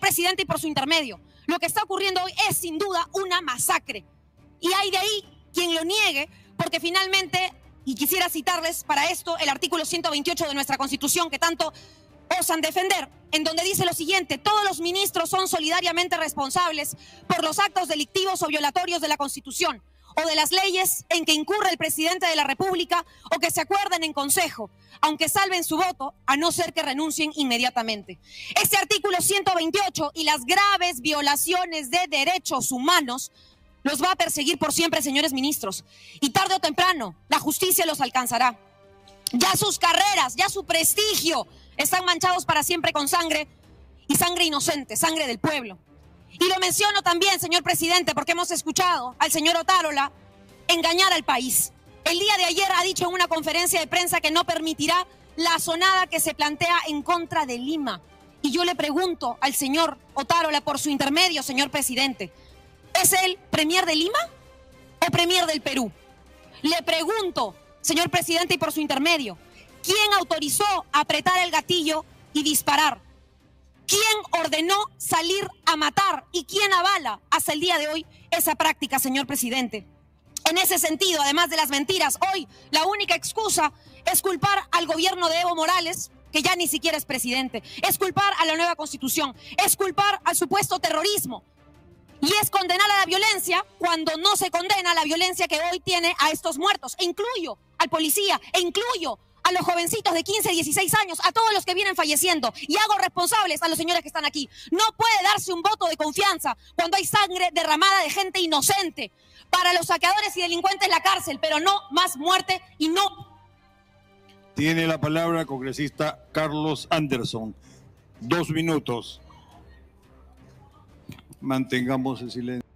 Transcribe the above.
presidente, y por su intermedio, lo que está ocurriendo hoy es sin duda una masacre. Y hay de ahí quien lo niegue, porque finalmente, y quisiera citarles para esto el artículo 128 de nuestra Constitución que tanto osan defender, en donde dice lo siguiente, todos los ministros son solidariamente responsables por los actos delictivos o violatorios de la Constitución o de las leyes en que incurre el presidente de la República o que se acuerden en consejo, aunque salven su voto, a no ser que renuncien inmediatamente. Este artículo 128 y las graves violaciones de derechos humanos los va a perseguir por siempre, señores ministros, y tarde o temprano la justicia los alcanzará. Ya sus carreras, ya su prestigio están manchados para siempre con sangre y sangre inocente, sangre del pueblo. Y lo menciono también, señor presidente, porque hemos escuchado al señor Otárola engañar al país. El día de ayer ha dicho en una conferencia de prensa que no permitirá la sonada que se plantea en contra de Lima. Y yo le pregunto al señor Otárola por su intermedio, señor presidente, ¿es él premier de Lima o premier del Perú? Le pregunto, señor presidente, y por su intermedio, ¿quién autorizó apretar el gatillo y disparar? ¿Quién ordenó salir a matar y quién avala hasta el día de hoy esa práctica, señor presidente? En ese sentido, además de las mentiras, hoy la única excusa es culpar al gobierno de Evo Morales, que ya ni siquiera es presidente, es culpar a la nueva constitución, es culpar al supuesto terrorismo y es condenar a la violencia cuando no se condena la violencia que hoy tiene a estos muertos. E incluyo al policía, e incluyo a los jovencitos de 15, 16 años, a todos los que vienen falleciendo y hago responsables a los señores que están aquí. No puede darse un voto de confianza cuando hay sangre derramada de gente inocente. Para los saqueadores y delincuentes la cárcel, pero no más muerte y no. Tiene la palabra el congresista Carlos Anderson. Dos minutos. Mantengamos el silencio.